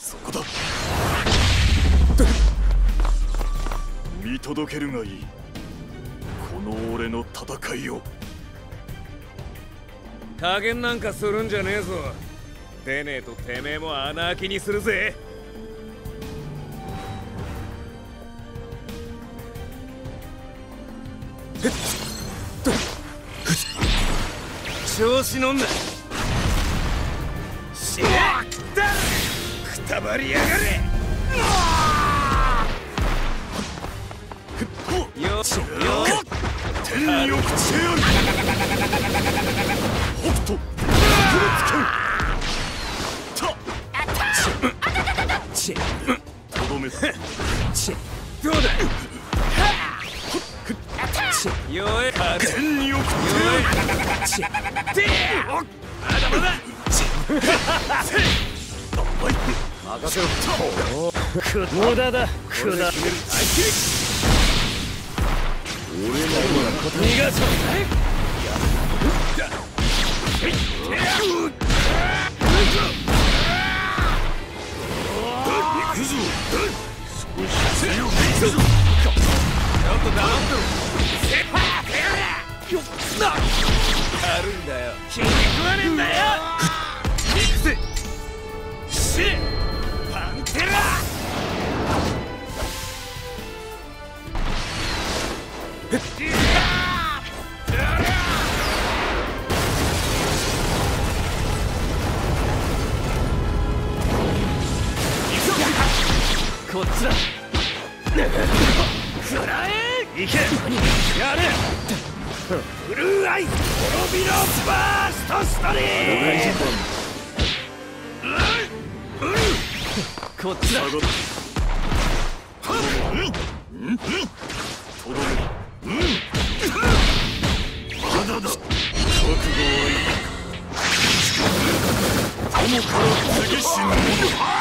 そこだ。見届けるがいい。この俺の戦いを。加減なんかするんじゃねえぞ。出ねえとてめえも穴開きにするぜ。調子乗んなたばりやがれ。よし。よ天に送ってやる北斗ちとどめどうだよえ天に送ってちでまだまだ任せろ無駄だ。無駄俺の逃がそう行こっちだ。いけやれブルーアイ滅びろバーストストリーこっちだ下がっとどめ友から次死ぬ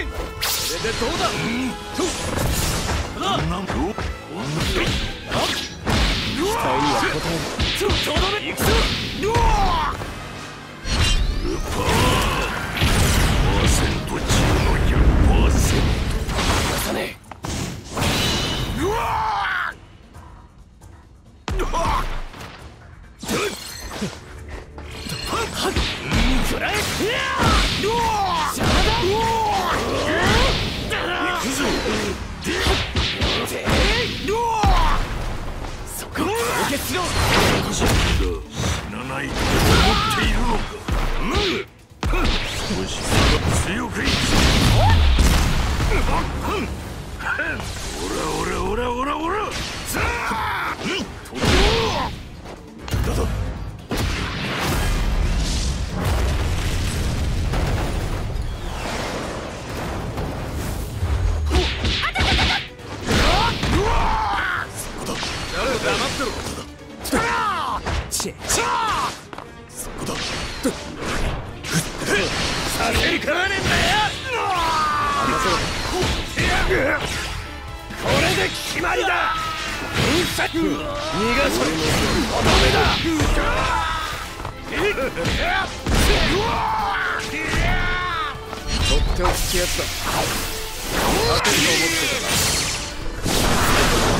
シュルケンこれでどうだ？こん。なん。と期待には応えるとどめ行くぞパーそこ凍結しろ死なないと思っ？ているのか。少し強くいくぞオラオラオラオラオラチェそこださせるからねえんだよこれで決まりだ。うん。さ逃がそうとどめだとっておきってやつだ勝てると思ってたな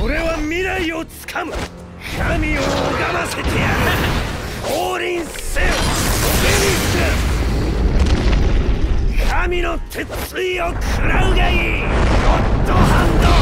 俺は未来をつかむ。神を拝ませてやる。降臨せよ。オベリス神の鉄槌を食らうがいい。ゴッドハンド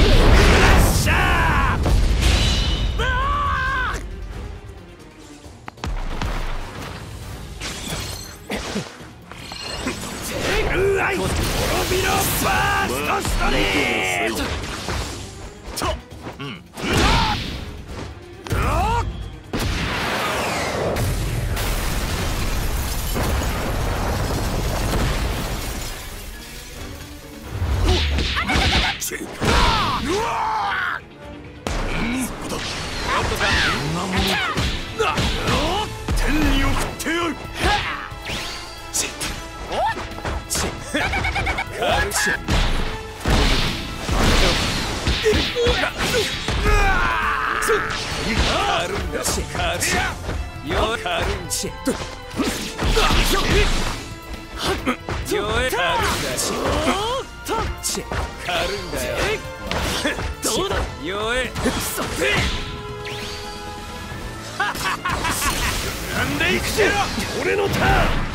俺のターン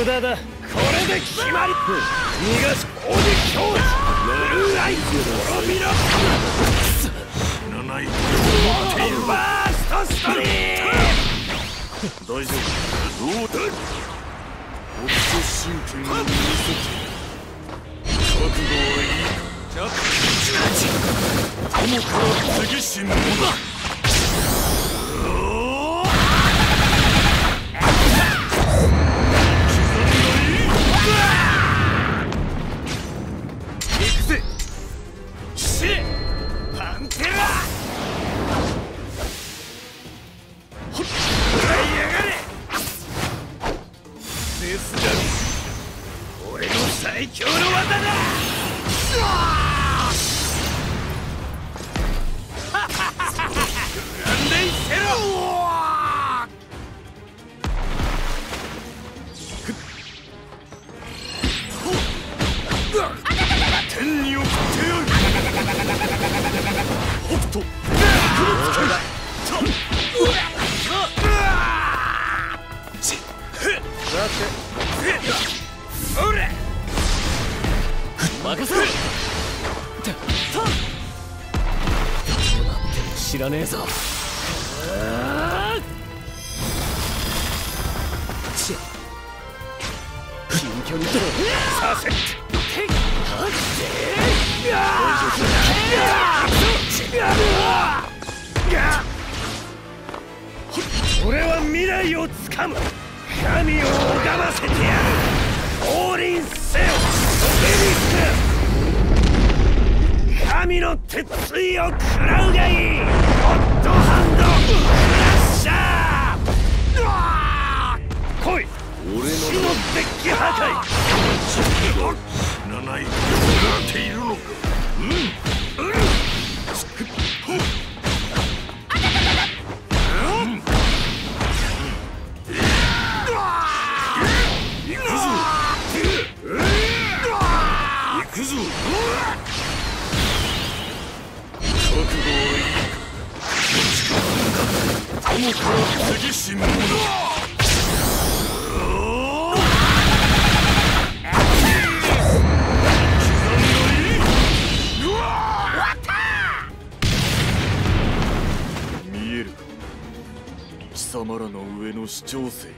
無駄だこれで決まり逃がす攻撃表示ブルーアイズ滅びろ死なないっているバーストストリー大丈夫。どうだ北斗神拳を見せて覚悟はいいかちょっと。友から次しもだ最強の技だ!グランデイセロ天に送ってやる北斗おれ任せろどうなってる知らねえぞ。ち近距離とさせ俺は未来をつかむ。神を拝ませてやる。降臨せよ神の鉄槌を食らうがいい。ゴッドハンド。クラッシャー。来い。俺ののデッキ破壊。死なないと思っているのか行主張せ